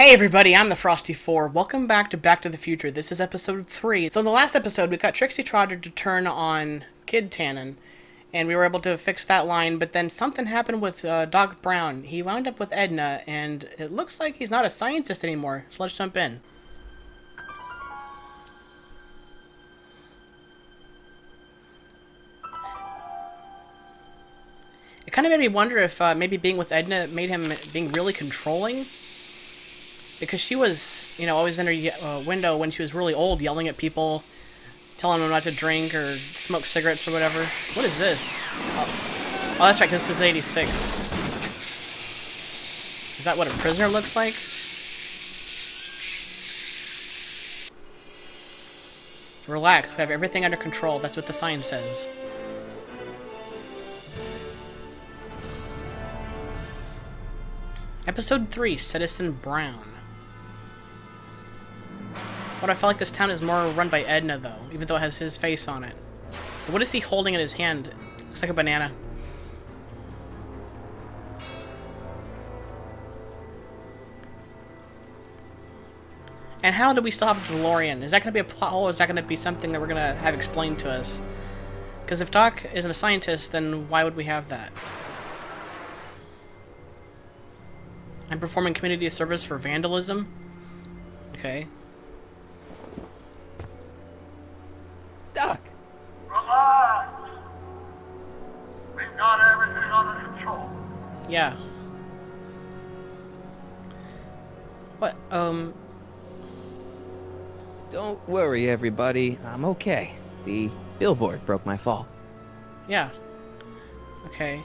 Hey everybody, I'm the Frosty Four. Welcome back to Back to the Future. This is episode three. So in the last episode, we got Trixie Trotter to turn on Kid Tannen, and we were able to fix that line. But then something happened with uh, Doc Brown. He wound up with Edna, and it looks like he's not a scientist anymore. So let's jump in. It kind of made me wonder if uh, maybe being with Edna made him being really controlling because she was, you know, always in her uh, window when she was really old, yelling at people, telling them not to drink or smoke cigarettes or whatever. What is this? Oh, oh that's right, because this is 86. Is that what a prisoner looks like? Relax, we have everything under control. That's what the sign says. Episode 3, Citizen Brown. But I feel like this town is more run by Edna, though, even though it has his face on it. What is he holding in his hand? Looks like a banana. And how do we still have a DeLorean? Is that going to be a plot hole, is that going to be something that we're going to have explained to us? Because if Doc isn't a scientist, then why would we have that? I'm performing community service for vandalism? Okay. Yeah. What, um... Don't worry, everybody. I'm okay. The billboard broke my fall. Yeah. Okay.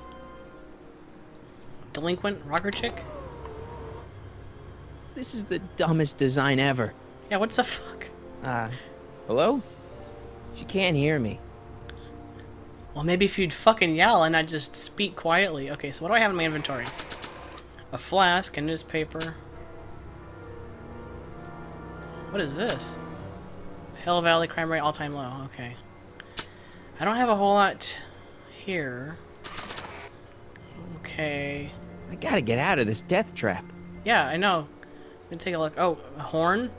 Delinquent rocker chick? This is the dumbest design ever. Yeah, what's the fuck? Uh, hello? She can't hear me. Well, maybe if you'd fucking yell and I'd just speak quietly. Okay, so what do I have in my inventory? A flask, a newspaper. What is this? Hill Valley crime rate all-time low. Okay. I don't have a whole lot here. Okay. I gotta get out of this death trap. Yeah, I know. Let me take a look. Oh, a horn?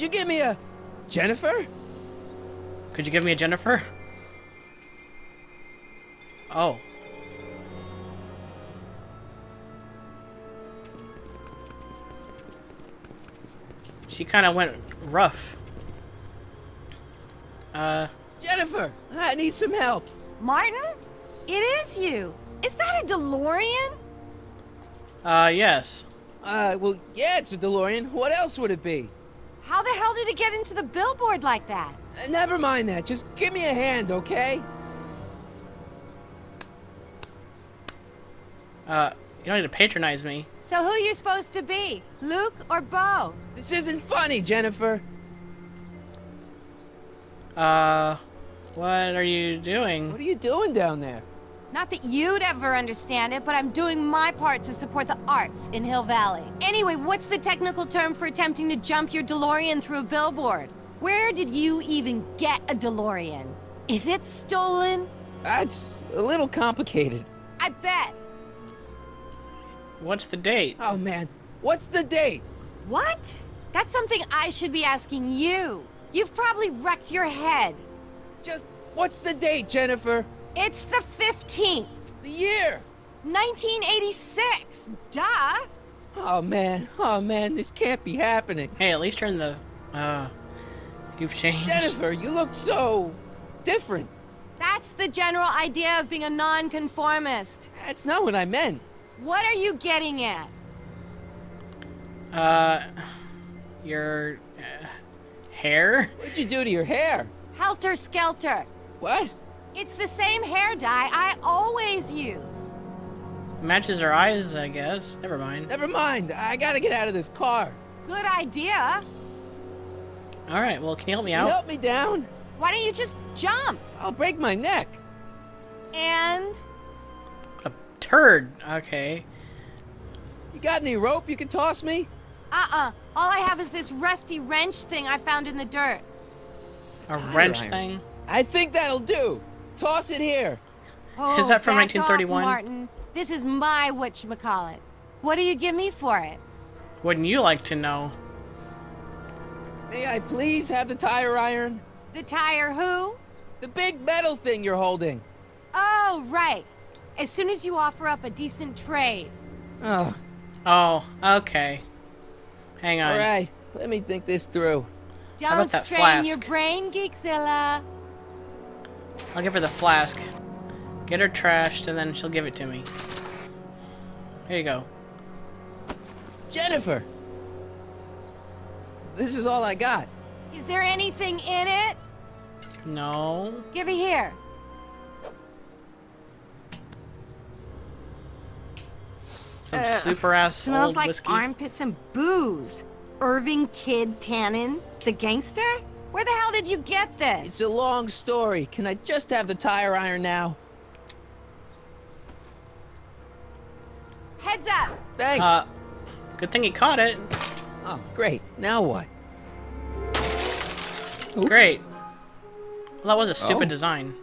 Could you give me a... Jennifer? Could you give me a Jennifer? Oh. She kind of went rough. Uh, Jennifer, I need some help. Martin? It is you. Is that a DeLorean? uh, yes. Uh, well, yeah, it's a DeLorean. What else would it be? How the hell did it get into the billboard like that? Uh, never mind that. Just give me a hand, okay? Uh, you don't need to patronize me. So who are you supposed to be? Luke or Bo? This isn't funny, Jennifer. Uh, what are you doing? What are you doing down there? Not that you'd ever understand it, but I'm doing my part to support the arts in Hill Valley. Anyway, what's the technical term for attempting to jump your DeLorean through a billboard? Where did you even get a DeLorean? Is it stolen? Ah, That's a little complicated. I bet. What's the date? Oh, man. What's the date? What? That's something I should be asking you. You've probably wrecked your head. Just, what's the date, Jennifer? It's the 15th, The year? 1986. Duh. Oh, man. Oh, man, this can't be happening. Hey, at least you're in the, uh, you've changed. Jennifer, you look so different. That's the general idea of being a nonconformist. That's not what I meant. What are you getting at? Uh, your uh, hair? What'd you do to your hair? Helter Skelter. What? It's the same hair dye I always use. Matches her eyes, I guess. Never mind. Never mind. I gotta get out of this car. Good idea. All right. Well, can you help me out? help me down? Why don't you just jump? I'll break my neck. And A turd. Okay. You got any rope you can toss me? uh-uh. All I have is this rusty wrench thing I found in the dirt. A wrench thing? I think that'll do. Toss it here. Oh, Is that from 1931? Off, Martin. This is my whatchamacallit. What do you give me for it? Wouldn't you like to know? May I please have the tire iron? The tire who? The big metal thing you're holding. Oh, right. As soon as you offer up a decent trade. Oh, Oh, okay. Hang on. all right. Let me think this through. How about Don't that strain your brain, Geekzilla. I'll give her the flask. Get her trashed, and then she'll give it to me. Here you go. Jennifer. This is all I got. Is there anything in it? No. Give it here. Some Ugh, super ass Smells old like whiskey. armpits and booze. Irving Kid Tannen, the gangster? Where the hell did you get this? It's a long story. Can I just have the tire iron now? Heads up! Thanks. Uh, good thing he caught it. oh, great. Now what? Oops. Great. Well, that was a stupid Oh. design.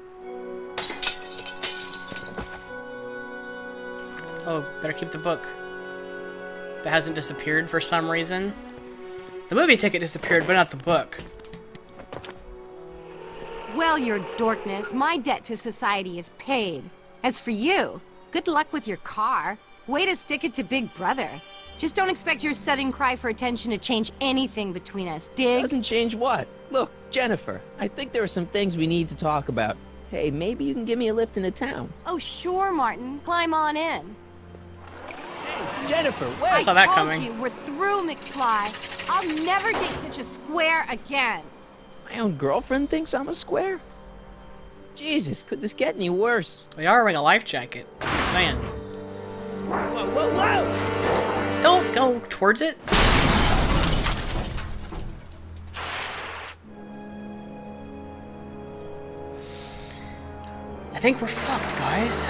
Oh, better keep the book. That hasn't disappeared for some reason. The movie ticket disappeared, but not the book. Well, your dorkness, my debt to society is paid. As for you, good luck with your car. Way to stick it to Big Brother. Just don't expect your sudden cry for attention to change anything between us, dig? Doesn't change what? Look, Jennifer, I think there are some things we need to talk about. Hey, maybe you can give me a lift into town. Oh, sure, Martin. Climb on in. Hey, Jennifer, I wait! saw that told coming. you, we're through, McFly. I'll never date such a square again. My own girlfriend thinks I'm a square? Jesus, could this get any worse? We are wearing a life jacket. Just saying. Whoa, whoa, whoa! Don't go towards it. I think we're fucked, guys.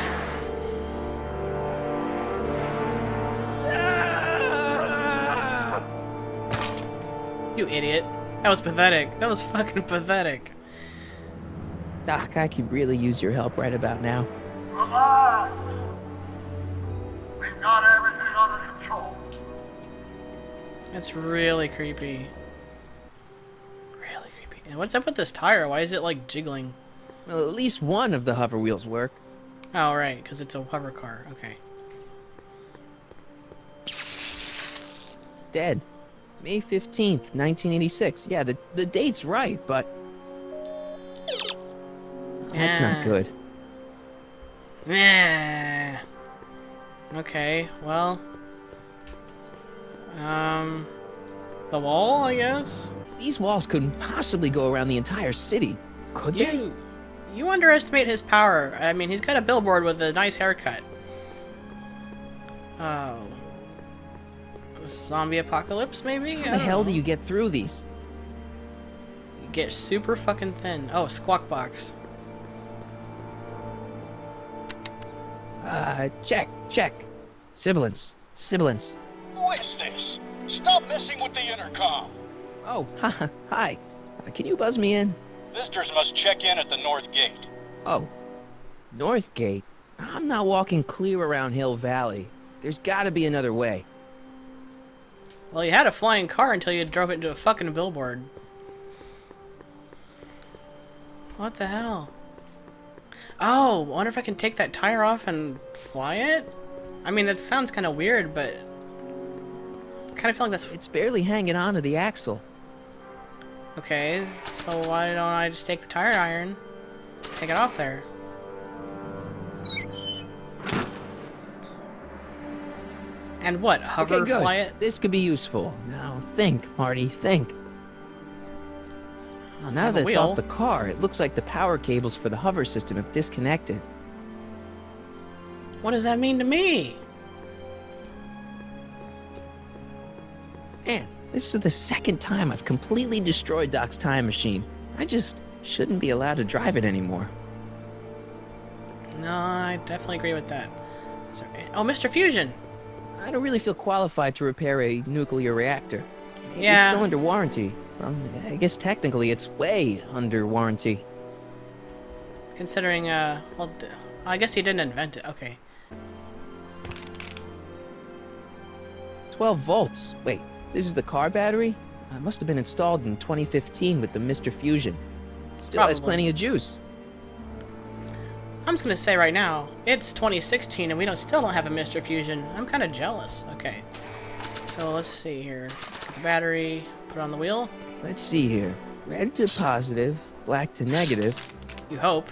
You idiot. That was pathetic. That was fucking pathetic. Doc, I could really use your help right about now. Relax. We've got everything under control. That's really creepy. Really creepy. And what's up with this tire? Why is it like jiggling? Well, at least one of the hover wheels work. Oh, right, because it's a hover car. Okay. Dead. May 15th, 1986. Yeah, the, the date's right, but that's Yeah. not good. Nah. Okay, well. Um. The wall, I guess? These walls couldn't possibly go around the entire city, could they? You. You underestimate his power. I mean, he's got a billboard with a nice haircut. Oh. Zombie apocalypse, maybe? How the hell do you get through these? you get super fucking thin? Oh, squawk box. Uh, check, check. Sibilance, sibilance. Who is this? Stop messing with the intercom. Oh, hi. Uh, can you buzz me in? Visitors must check in at the north gate. Oh, North Gate. I'm not walking clear around Hill Valley. There's gotta be another way. Well, you had a flying car until you drove it into a fucking billboard. What the hell? Oh, wonder if I can take that tire off and fly it? I mean, that sounds kind of weird, but... I kind of feel like that's... It's barely hanging on to the axle. Okay, so why don't I just take the tire iron, take it off there? And what, hover okay, good. fly it? This could be useful. Now think, Marty, think. Well, now that it's off the car, it looks like the power cables for the hover system have disconnected. What does that mean to me? Man, this is the second time I've completely destroyed Doc's time machine. I just shouldn't be allowed to drive it anymore. No, I definitely agree with that. Oh, Mr. Fusion! I don't really feel qualified to repair a nuclear reactor. Yeah. It's still under warranty. Well, I guess technically it's way under warranty. Considering, uh, well, I guess he didn't invent it. Okay. 12 volts. Wait, this is the car battery? It must have been installed in 2015 with the Mr. Fusion. Still has plenty of juice. I'm just gonna say right now, it's 2016 and we don't still don't have a Mr. Fusion. I'm kind of jealous. Okay. So let's see here. Battery, put it on the wheel. Let's see here. Red to positive, black to negative. You hope.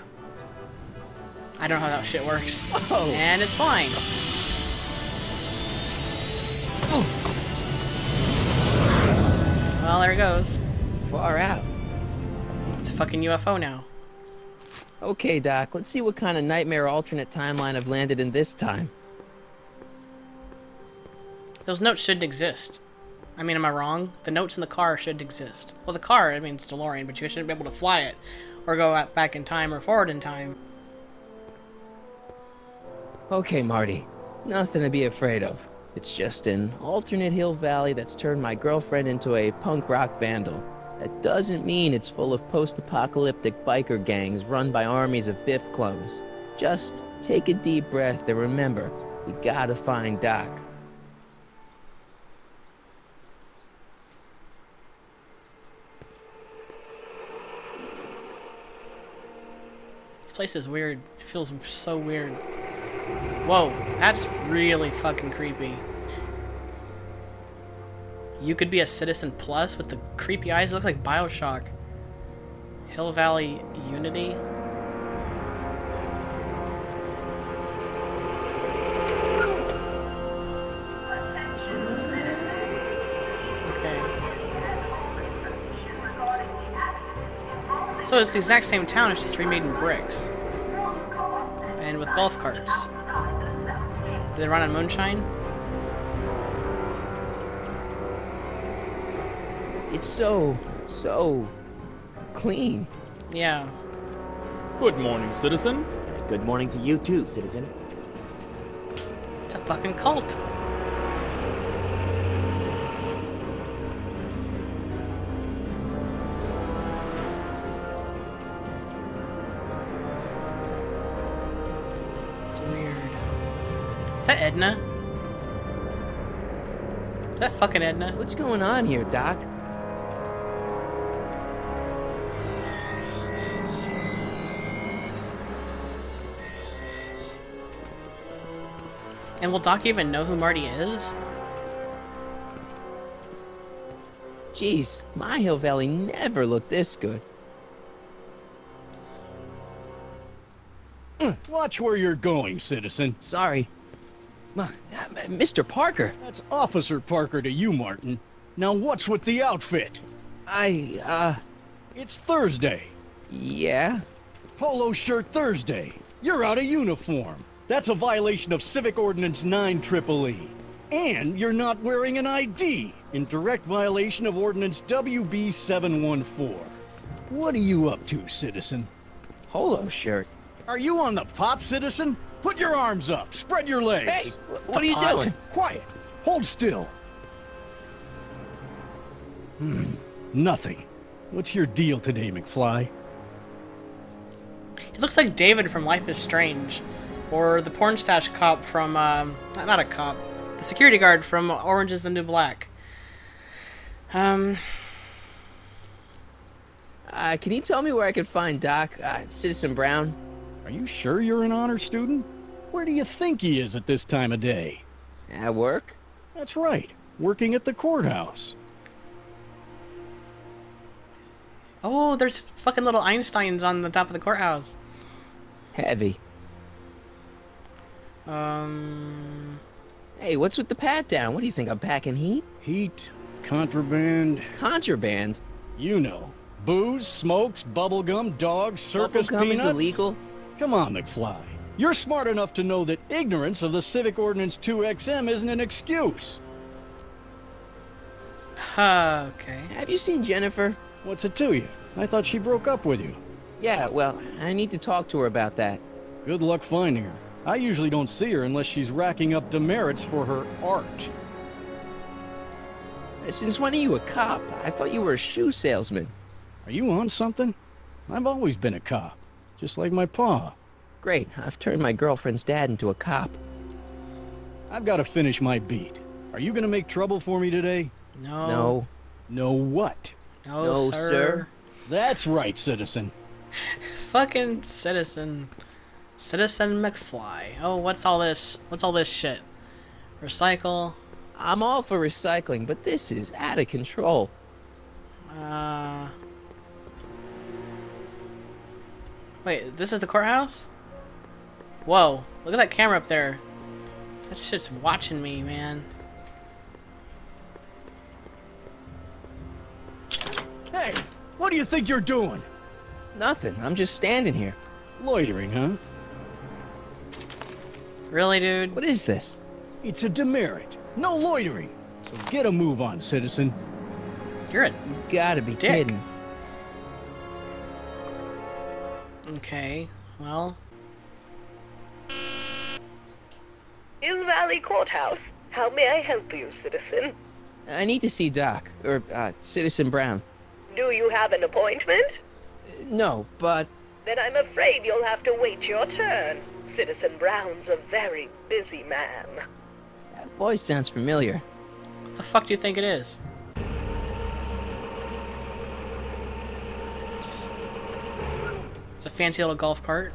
I don't know how that shit works. Whoa! And it's flying. Well, there it goes. Far out. It's a fucking UFO now. Okay, Doc, let's see what kind of nightmare alternate timeline I've landed in this time. Those notes shouldn't exist. I mean, am I wrong? The notes in the car should not exist. Well, the car, I mean, it's DeLorean, but you shouldn't be able to fly it. Or go out- back in time or forward in time. Okay, Marty. Nothing to be afraid of. It's just an alternate hill valley that's turned my girlfriend into a punk rock vandal. That doesn't mean it's full of post-apocalyptic biker gangs run by armies of Biff clones. Just take a deep breath and remember, we gotta find Doc. This place is weird. It feels so weird. Whoa, that's really fucking creepy. You could be a Citizen Plus with the creepy eyes. It looks like Bioshock. Hill Valley Unity. Okay. So it's the exact same town, it's just remade in bricks. And with golf carts. Do they run on moonshine? It's so, so clean. Yeah. Good morning, citizen. Good morning to you too, citizen. It's a fucking cult. It's weird. Is that Edna? Is that fucking Edna? What's going on here, Doc? And will Doc even know who Marty is? Jeez, my Hill Valley never looked this good. Watch where you're going, citizen. Sorry. Uh, Mr. Parker, That's Officer Parker to you, Martin. Now what's with the outfit? I, uh, It's Thursday. yeah? Polo shirt Thursday. You're out of uniform. That's a violation of Civic Ordinance 9 Triple E. And you're not wearing an ID, in direct violation of Ordinance WB 714. What are you up to, citizen? Polo shirt. Are you on the pot, citizen? Put your arms up. Spread your legs. Hey, wh- what are you pot. doing? Quiet. Hold still. Hmm. Nothing. What's your deal today, McFly? He looks like David from Life is Strange. Or the Pornstache cop from, um, not a cop, the security guard from Orange is the New Black. Um, Uh, can you tell me where I can find Doc, uh, Citizen Brown? Are you sure you're an honor student? Where do you think he is at this time of day? At work? That's right. Working at the courthouse. oh, there's fucking little Einsteins on the top of the courthouse. Heavy. Um, Hey, what's with the pat down? What do you think? I'm packing heat? Heat, contraband, Contraband. you know. Booze, smokes, bubblegum, dogs, circus Bubblegum peanuts. is illegal. Come on, McFly. You're smart enough to know that ignorance of the Civic Ordinance 2XM isn't an excuse. uh, okay. Have you seen Jennifer? What's it to you? I thought she broke up with you. Yeah, well, I need to talk to her about that. Good luck finding her. I usually don't see her unless she's racking up demerits for her art. Since when are you a cop? I thought you were a shoe salesman. Are you on something? I've always been a cop, just like my pa. Great, I've turned my girlfriend's dad into a cop. I've got to finish my beat. Are you gonna make trouble for me today? No. No. No what? No, No, sir. sir. That's right, citizen. Fucking citizen. Citizen McFly. Oh, what's all this? What's all this shit? Recycle. I'm all for recycling, but this is out of control. Uh. Wait, this is the courthouse? Whoa, look at that camera up there. That shit's watching me, man. Hey, what do you think you're doing? Nothing, I'm just standing here. Loitering, huh? Really, dude? What is this? It's a demerit. No loitering. So get a move on, citizen. You're a. You gotta be Dick. kidding. Okay, well. Hill Valley Courthouse. How may I help you, citizen? I need to see Doc, or uh, Citizen Brown. Do you have an appointment? No, but Then I'm afraid you'll have to wait your turn. Citizen Brown's a very busy man. that voice sounds familiar. What the fuck do you think it is? It's, it's a fancy little golf cart.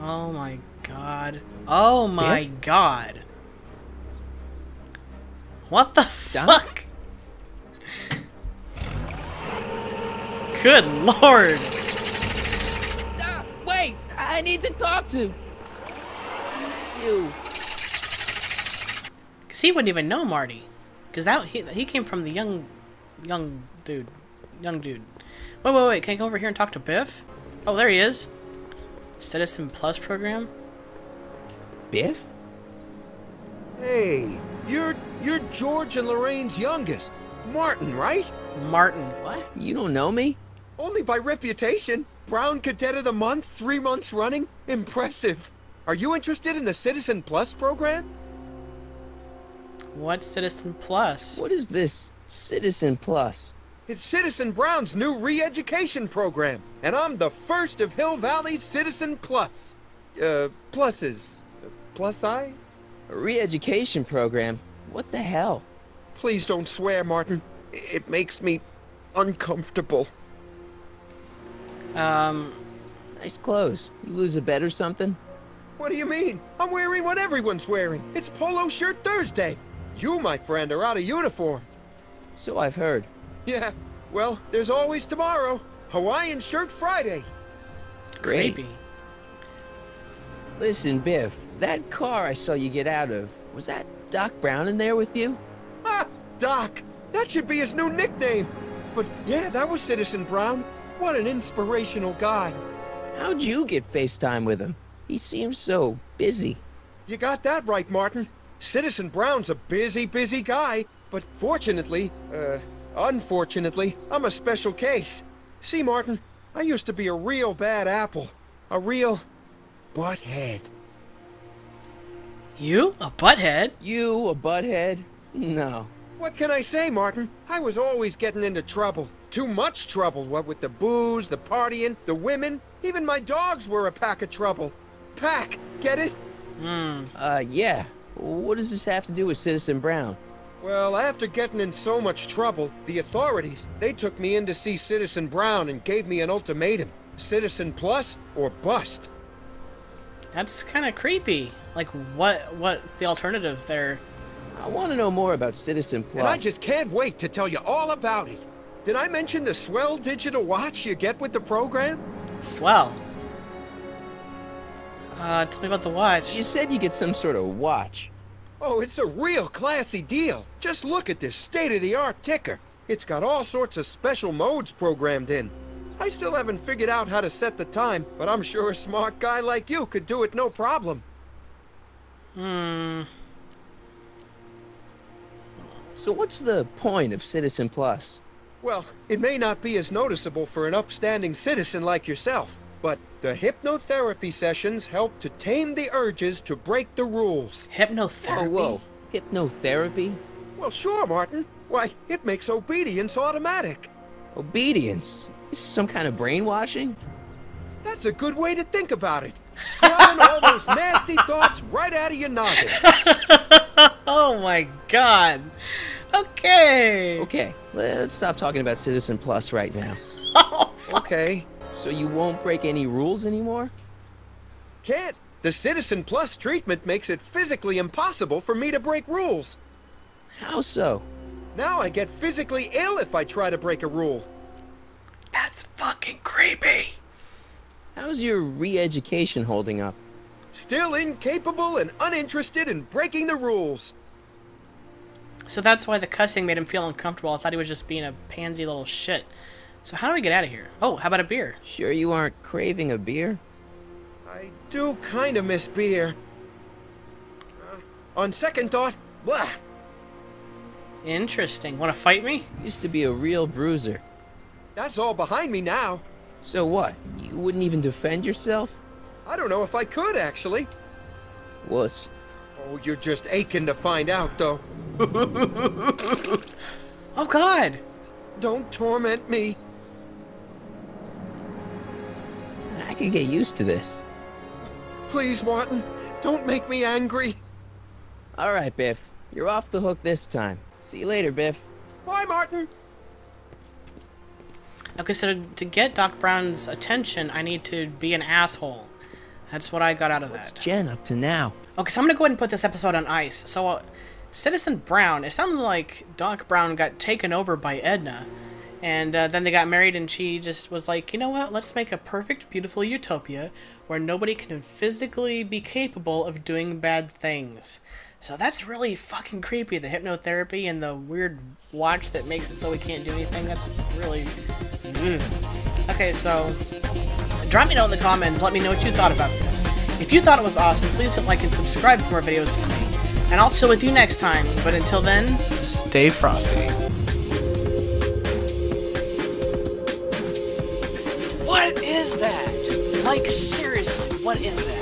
Oh my god. Oh my Biff? god. What the Doc? fuck? Good lord. Wait! I need to talk to you. Cause he wouldn't even know Marty, cause that he he came from the young, young dude, young dude. Wait, wait, wait! Can I go over here and talk to Biff? Oh, there he is. Citizen Plus program. Biff? Hey, you're you're George and Lorraine's youngest. Martin, right? Martin. What? You don't know me? Only by reputation. Brown Cadet of the Month, three months running. Impressive. Are you interested in the Citizen Plus program? What Citizen Plus? What is this Citizen Plus? It's Citizen Brown's new re-education program, and I'm the first of Hill Valley Citizen Plus. Uh, pluses. Uh, Plus I? A re-education program? What the hell? Please don't swear, Martin. It makes me uncomfortable. Um, Nice clothes. You lose a bet or something? What do you mean? I'm wearing what everyone's wearing. It's Polo Shirt Thursday. You, my friend, are out of uniform. So I've heard. Yeah, well, there's always tomorrow. Hawaiian Shirt Friday. Great. creepy. Listen, Biff, that car I saw you get out of, was that Doc Brown in there with you? Ah, Doc. That should be his new nickname. But yeah, that was Citizen Brown. What an inspirational guy. How'd you get FaceTime with him? He seems so busy. You got that right, Martin. Citizen Brown's a busy, busy guy. But fortunately, uh, unfortunately, I'm a special case. See, Martin, I used to be a real bad apple. A real butthead. You a butthead? You, a butthead? No. What can I say, Martin? I was always getting into trouble. Too much trouble, what with the booze, the partying, the women. Even my dogs were a pack of trouble. Pack, get it? Hmm. Uh, yeah. What does this have to do with Citizen Brown? Well, after getting in so much trouble, the authorities, they took me in to see Citizen Brown and gave me an ultimatum. Citizen Plus or bust. That's kind of creepy. Like, what? What's the alternative there? I want to know more about Citizen Plus. And I just can't wait to tell you all about it. Did I mention the swell digital watch you get with the program? Swell. Uh, tell me about the watch. You said you get some sort of watch. Oh, it's a real classy deal. Just look at this state-of-the-art ticker. It's got all sorts of special modes programmed in. I still haven't figured out how to set the time, but I'm sure a smart guy like you could do it no problem. Hmm. So what's the point of Citizen Plus? Well, it may not be as noticeable for an upstanding citizen like yourself, but the hypnotherapy sessions help to tame the urges to break the rules. Hypnotherapy. Whoa, whoa. Hypnotherapy? Well, sure, Martin. Why, it makes obedience automatic. Obedience? This is some kind of brainwashing? That's a good way to think about it. Squelching all those nasty thoughts right out of your noggin. oh my god. Okay. Okay, let's stop talking about Citizen Plus right now. Oh, Okay. So you won't break any rules anymore? Can't. The Citizen Plus treatment makes it physically impossible for me to break rules. How so? Now I get physically ill if I try to break a rule. That's fucking creepy. How's your re-education holding up? Still incapable and uninterested in breaking the rules. So that's why the cussing made him feel uncomfortable. I thought he was just being a pansy little shit. So how do we get out of here? Oh, how about a beer? Sure you aren't craving a beer? I do kind of miss beer. Uh, on second thought, blah. Interesting. Want to fight me? Used to be a real bruiser. That's all behind me now. So what? You wouldn't even defend yourself? I don't know if I could, actually. Wuss. Oh, you're just aching to find out, though. Oh god. Don't torment me. I can get used to this. Please, Martin, don't make me angry. Alright, Biff. You're off the hook this time. See you later, Biff. Bye, Martin. Okay, so to, to get Doc Brown's attention, I need to be an asshole. That's what I got out of What's that. Jen up to now? Okay, so I'm gonna go ahead and put this episode on ice. So, uh, Citizen Brown, it sounds like Doc Brown got taken over by Edna, and uh, then they got married, and she just was like, you know what? Let's make a perfect, beautiful utopia where nobody can physically be capable of doing bad things. So that's really fucking creepy. The hypnotherapy and the weird watch that makes it so we can't do anything. That's really. Ugh. Okay, so drop me note in the comments. Let me know what you thought about this. If you thought it was awesome, please hit like and subscribe for more videos from me. And I'll chill with you next time. But until then, stay frosty. What is that? Like, seriously, what is that?